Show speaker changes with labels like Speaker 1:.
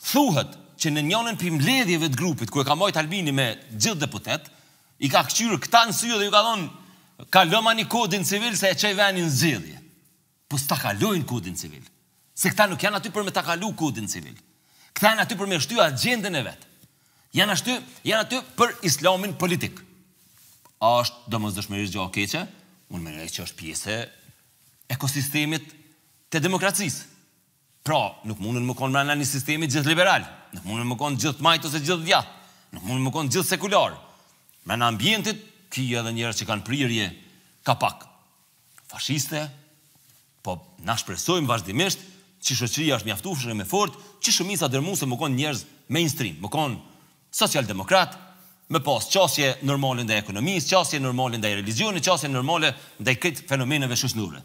Speaker 1: Thuhet që në njënën prej mbledhjeve të grupit kur e ka mbajt Albini me gjithë deputet, i ka kqyr këta në sy dhe ju ka thon kalomani kodin civil se e qoj venin në zgjedhje. Po s'ta kalojnë kodin civil. Se këta nuk janë aty për me ta kalu kodin civil. Këta janë aty për me shty agjendën e vet. Janë ashty, janë aty për islamin politik. A është domosdoshmërisht gjë e keqe? Unë mendoj që është pjesë e ekosistemit të demokracisë. Pra, nuk munden me kon mrena një sistemi gjithë liberal, nuk munden me kon gjithë majtë ose gjithë djathtë, nuk munden me kon gjithë sekularë. Mrena ambientit ki edhe njerëz që kanë prirje kapak fashiste, po na shpresojmë vazhdimisht që shoqëria është mjaftueshëm e fortë që shumica dërmuese me kon njerëz mainstream, me kon socialdemokratë, me pas qasje normale ndaj ekonomisë, qasje normale ndaj religjionit, qasje normale ndaj krejt fenomeneve shoqnore.